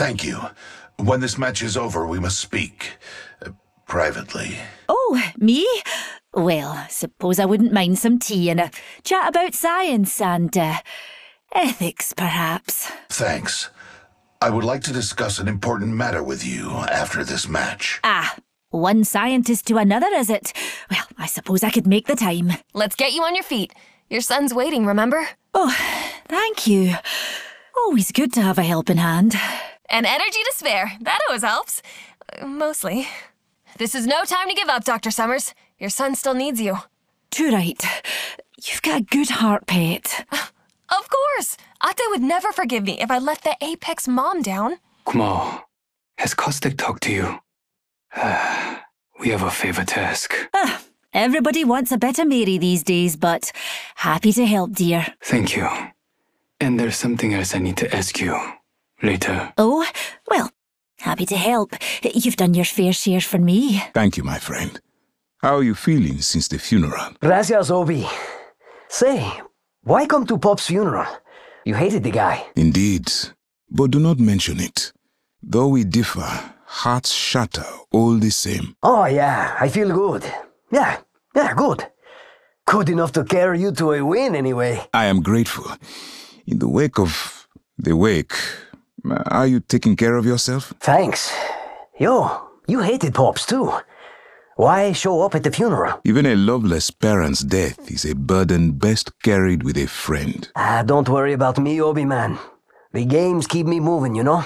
Thank you. When this match is over, we must speak. Uh, privately. Oh, me? Well, suppose I wouldn't mind some tea and a chat about science and uh, ethics, perhaps. Thanks. I would like to discuss an important matter with you after this match. Ah, one scientist to another, is it? Well, I suppose I could make the time. Let's get you on your feet. Your son's waiting, remember? Oh, thank you. Always good to have a helping hand. And energy to spare. That always helps. Uh, Mostly. This is no time to give up, Dr. Summers. Your son still needs you. Too right. You've got a good heart, pet. Of course! Ate would never forgive me if I let the Apex mom down. 고마워. Has Kostek talked to you? we have a favor to ask. Ah, everybody wants a bit of Mary these days, but happy to help, dear. Thank you. And there's something else I need to ask you. Later. Oh, well, happy to help. You've done your fair share for me. Thank you, my friend. How are you feeling since the funeral? Gracias, Obi. Say, why come to Pop's funeral? You hated the guy. Indeed. But do not mention it. Though we differ, hearts shatter all the same. Oh, yeah, I feel good. Yeah, yeah, good. Good enough to carry you to a win, anyway. I am grateful. In the wake of the wake, are you taking care of yourself? Thanks. Yo, you hated Pops, too. Why show up at the funeral? Even a loveless parent's death is a burden best carried with a friend. Ah, don't worry about me, Obi-Man. The games keep me moving, you know?